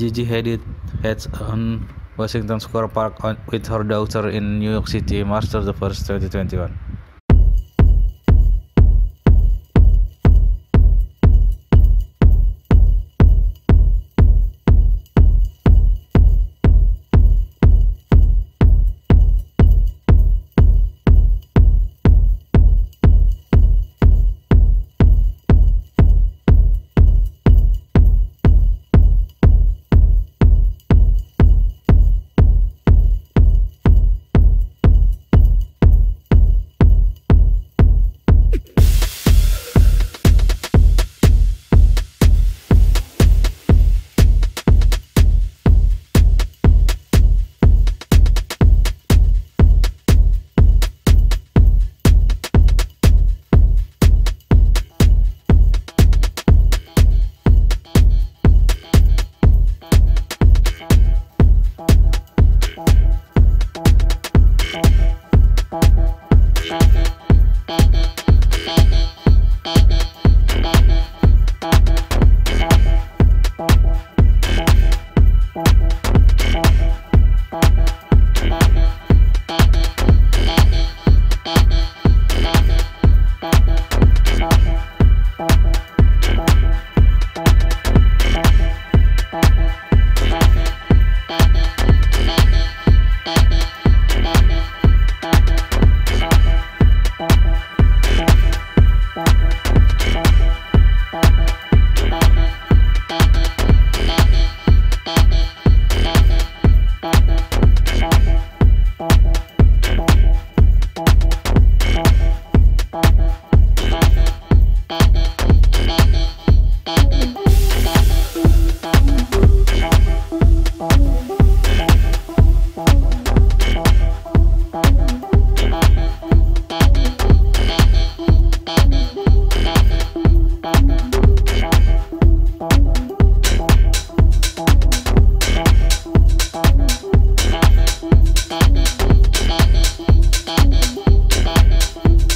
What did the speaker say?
Gigi Hadid heads on Washington Square Park on, with her daughter in New York City March 31, 2021. Thank you.